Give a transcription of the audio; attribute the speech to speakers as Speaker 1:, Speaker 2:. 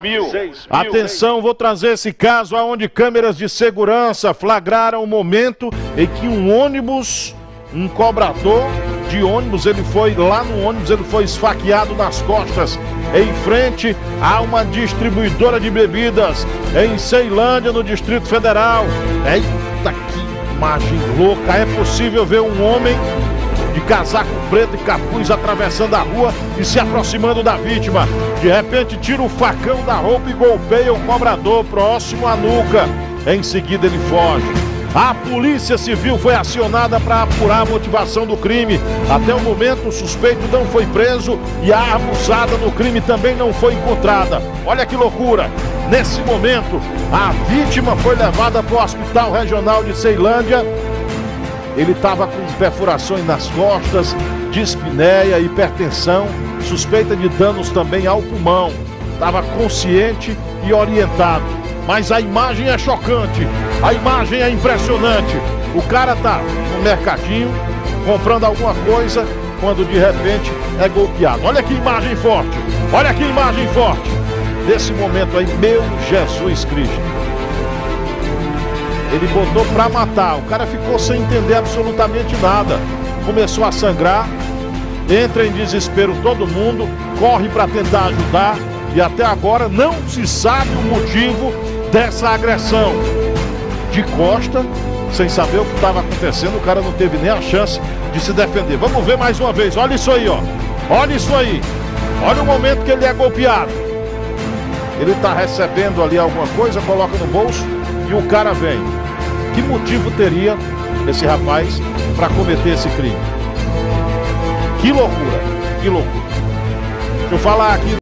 Speaker 1: Mil.
Speaker 2: Atenção, vou trazer esse caso onde câmeras de segurança flagraram o momento em que um ônibus, um cobrador de ônibus, ele foi lá no ônibus, ele foi esfaqueado nas costas, em frente a uma distribuidora de bebidas em Ceilândia, no Distrito Federal. Eita, que imagem louca! É possível ver um homem de casaco preto e capuz atravessando a rua e se aproximando da vítima. De repente, tira o facão da roupa e golpeia o cobrador próximo à nuca. Em seguida, ele foge. A Polícia Civil foi acionada para apurar a motivação do crime. Até o momento, o suspeito não foi preso e a arma usada no crime também não foi encontrada. Olha que loucura! Nesse momento, a vítima foi levada para o Hospital Regional de Ceilândia ele estava com perfurações nas costas, dispneia, hipertensão, suspeita de danos também ao pulmão. Estava consciente e orientado. Mas a imagem é chocante, a imagem é impressionante. O cara tá no mercadinho comprando alguma coisa quando de repente é golpeado. Olha que imagem forte, olha que imagem forte. Desse momento aí, meu Jesus Cristo. Ele botou para matar. O cara ficou sem entender absolutamente nada. Começou a sangrar. Entra em desespero todo mundo, corre para tentar ajudar e até agora não se sabe o motivo dessa agressão. De costa, sem saber o que estava acontecendo, o cara não teve nem a chance de se defender. Vamos ver mais uma vez. Olha isso aí, ó. Olha isso aí. Olha o momento que ele é golpeado. Ele está recebendo ali alguma coisa, coloca no bolso e o cara vem. Que motivo teria esse rapaz para cometer esse crime? Que loucura, que loucura. Deixa eu falar aqui.